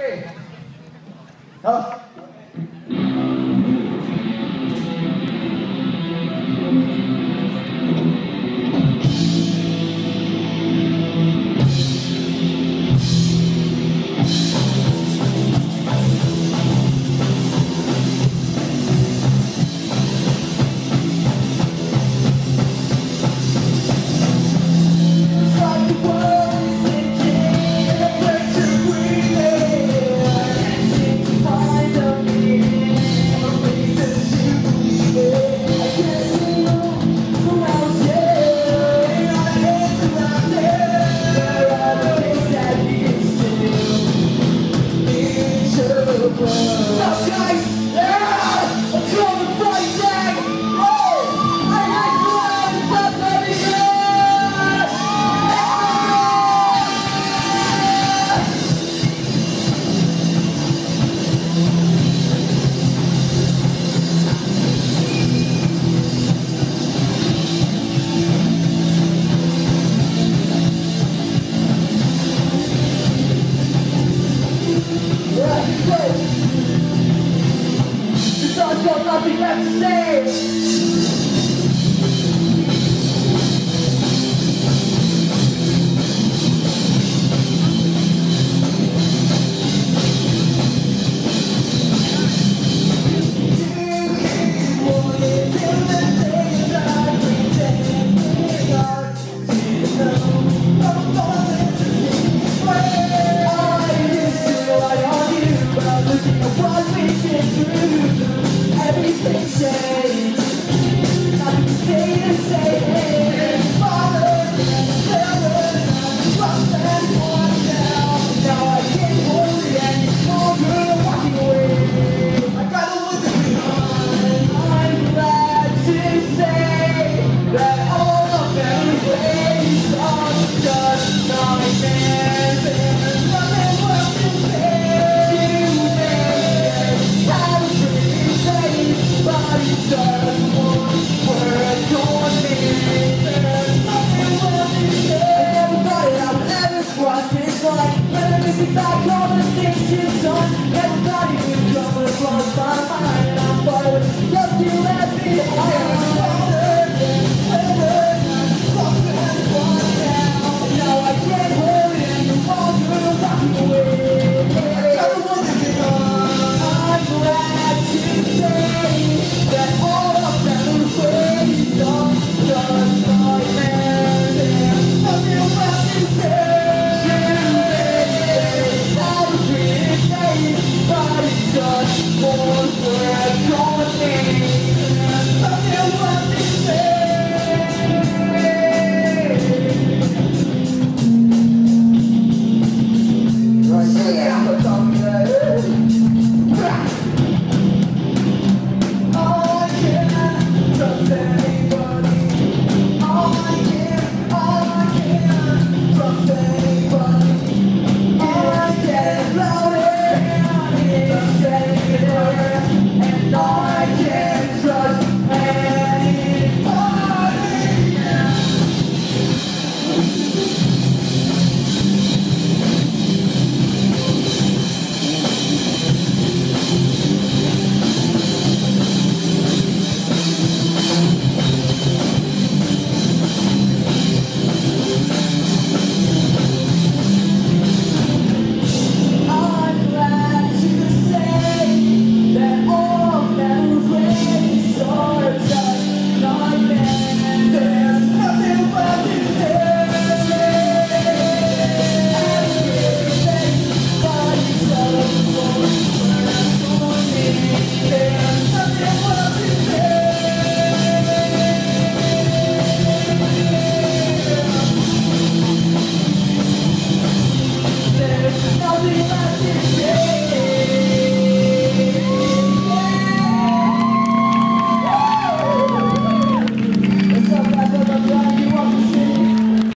Okay. Oh. world. Left to Think back all the things you've done. Everybody you've done was lost by